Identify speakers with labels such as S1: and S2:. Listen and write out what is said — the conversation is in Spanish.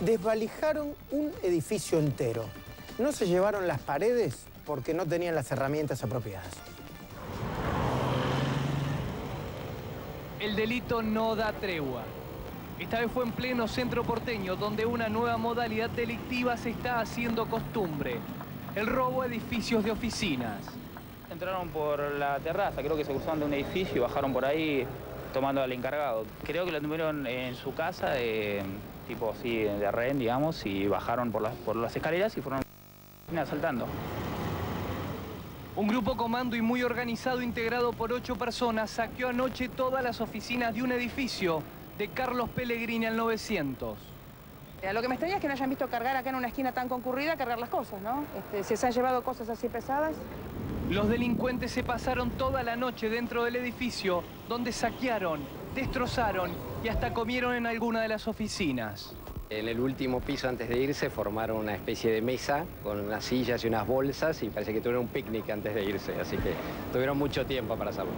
S1: Desvalijaron un edificio entero. No se llevaron las paredes porque no tenían las herramientas apropiadas.
S2: El delito no da tregua. Esta vez fue en pleno centro porteño, donde una nueva modalidad delictiva se está haciendo costumbre. El robo a edificios de oficinas.
S3: Entraron por la terraza, creo que se cruzaron de un edificio y bajaron por ahí tomando al encargado. Creo que lo tuvieron en su casa, eh, tipo así de rehén, digamos, y bajaron por las, por las escaleras y fueron asaltando.
S2: Un grupo comando y muy organizado integrado por ocho personas saqueó anoche todas las oficinas de un edificio de Carlos Pellegrini al 900.
S4: Eh, Lo que me extraña es que no hayan visto cargar acá en una esquina tan concurrida, cargar las cosas, ¿no? Este, si se han llevado cosas así pesadas.
S2: Los delincuentes se pasaron toda la noche dentro del edificio donde saquearon, destrozaron y hasta comieron en alguna de las oficinas.
S5: En el último piso antes de irse formaron una especie de mesa con unas sillas y unas bolsas y parece que tuvieron un picnic antes de irse, así que tuvieron mucho tiempo para hacerlo.